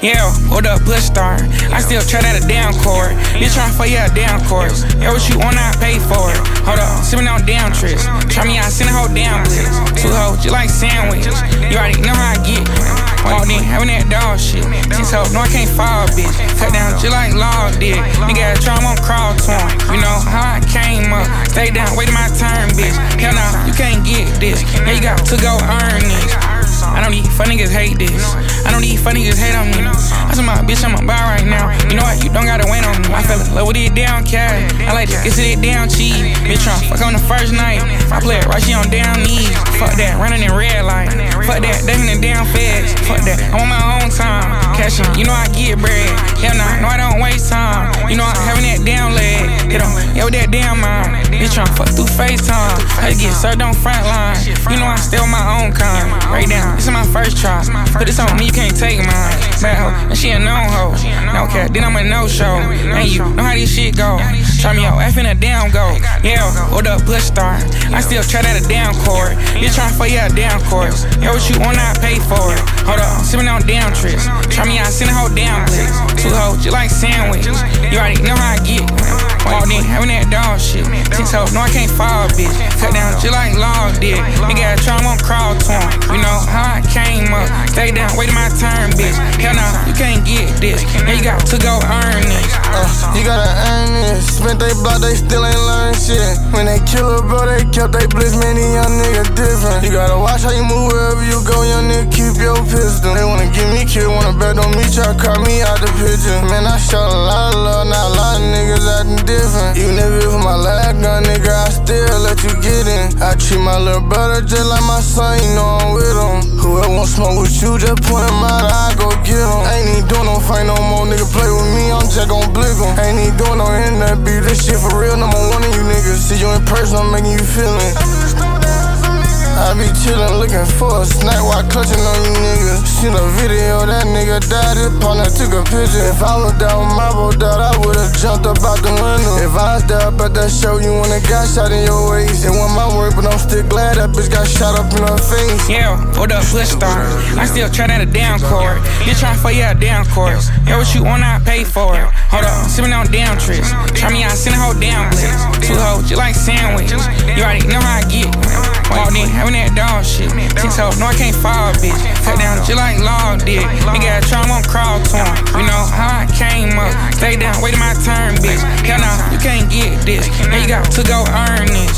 Yeah, hold up, push start. I still try that a damn court. You trying for your damn course. Yeah, what you want, I pay for it. Hold up, sipping on damn tricks. Try me out, send a whole damn blitz. Two hoes, you like sandwich. You already know how I get. Walked in, having that dog shit. Six hoes, no, I can't fall, bitch. Cut down just like Law did. Nigga, try, won't crawl to him. You know how I came up. Stay down, waiting my turn, bitch. Hell no, you can't get this. Now you got to go earn this. I don't need funny niggas hate this. I don't need funny niggas hate on me. I said my bitch, I'm a right now. You know what? You don't gotta wait on me. I fell in love with it down cat. I like this, get it down cheese. Bitch, tryna fuck on the first night. I play it right, she on down knees. Fuck that, running in red light. Fuck that, dating in down feds. Fuck that, I want my own time. Cashing, you know I get bread. Hell nah, no, I don't waste time. You know I'm having that down leg. Hit on, with that damn mind. Bitch, tryna fuck through FaceTime. I get served on front line. You know I still my own kind. Right down, this is my first try. Put this on me, you can't take mine. Bad hoe, and she a known hoe. No cap, then I'm a no show. And you know how this shit go. Try me out, F in a down go. Yeah, hold up, push start. I still try that a down court. You trying for your damn course. Yeah, what you want, I pay for it. Hold up, sipping on down tricks. Try me out, send a whole down blitz. Two hoes, you like sandwich. You already know how I get. Walked in, having that dog shit. Six hoes, no, I can't fall, bitch. Cut down just like Law did. Nigga, try, won't crawl to him. You know how I came up. Stay down, waiting my turn, bitch. Hell no, you can't get this. Now you got to go earn this. Uh, you gotta earn this. Spent they block, they still ain't learn shit. When they kill a bro, they kept they blitz, Many these young nigga different. You gotta watch how you move wherever you go, young nigga, keep your pistol. They wanna get me killed, wanna bet on me, try to cut me out the picture. Man, I shot a lot of love, not a lot of niggas acting different. Even if it was my my little brother just like my son, you know I'm with him. Whoever want smoke with you, just point him out, I go get him. Ain't even doing no fight no more, nigga, play with me, I'm just gon' blick him. Ain't even doing no internet beat, this shit for real, number one of you niggas. See you in person, I'm making you feel feelin'. I be chillin', looking for a snack while clutching on you niggas. Seen a video, that nigga died, his partner took a picture. If I was down with my out, I would've jumped up out the window. If I was there at that show, you wanna got shot in your waist. It wasn't my work, but I'm still glad that bitch got shot up in her face. Yeah, hold up, push start. I still try that a down court. You trying for your down course. Yeah, what you want, I pay for it. Hold up, sipping on down tricks. Try me out, send a whole down blitz. Two hoes, you like sandwich. You already know how I get. Walked in, having that dog shit. Six hoes, no, I can't fall, bitch. Cut down you like Law did. Nigga, try, won't crawl to him. You know how I came up. Stay down, waiting my turn, bitch. Hell no, you can't this. Now you got to go earn this.